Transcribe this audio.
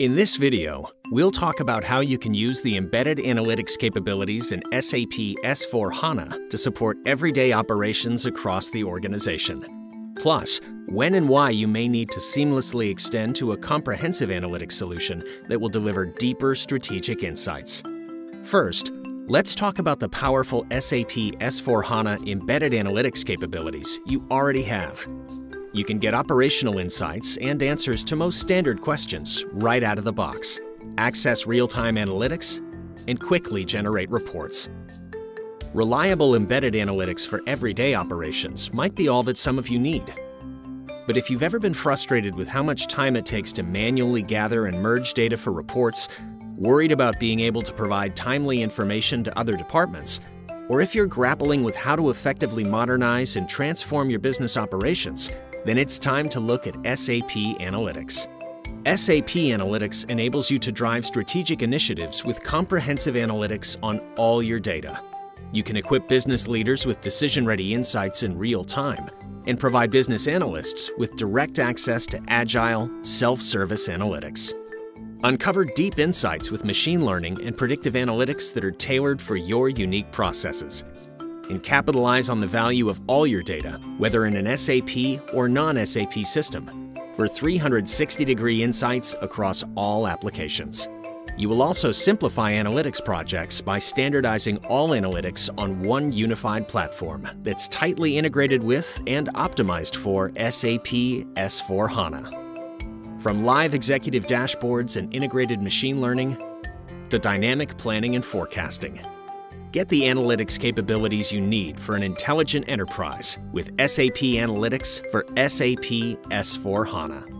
In this video, we'll talk about how you can use the embedded analytics capabilities in SAP S4HANA to support everyday operations across the organization. Plus, when and why you may need to seamlessly extend to a comprehensive analytics solution that will deliver deeper strategic insights. First, let's talk about the powerful SAP S4HANA embedded analytics capabilities you already have. You can get operational insights and answers to most standard questions right out of the box, access real-time analytics, and quickly generate reports. Reliable embedded analytics for everyday operations might be all that some of you need. But if you've ever been frustrated with how much time it takes to manually gather and merge data for reports, worried about being able to provide timely information to other departments, or if you're grappling with how to effectively modernize and transform your business operations, then it's time to look at SAP Analytics. SAP Analytics enables you to drive strategic initiatives with comprehensive analytics on all your data. You can equip business leaders with decision-ready insights in real time and provide business analysts with direct access to agile, self-service analytics. Uncover deep insights with machine learning and predictive analytics that are tailored for your unique processes and capitalize on the value of all your data, whether in an SAP or non-SAP system, for 360-degree insights across all applications. You will also simplify analytics projects by standardizing all analytics on one unified platform that's tightly integrated with and optimized for SAP S4HANA. From live executive dashboards and integrated machine learning to dynamic planning and forecasting, Get the analytics capabilities you need for an intelligent enterprise with SAP Analytics for SAP S4HANA.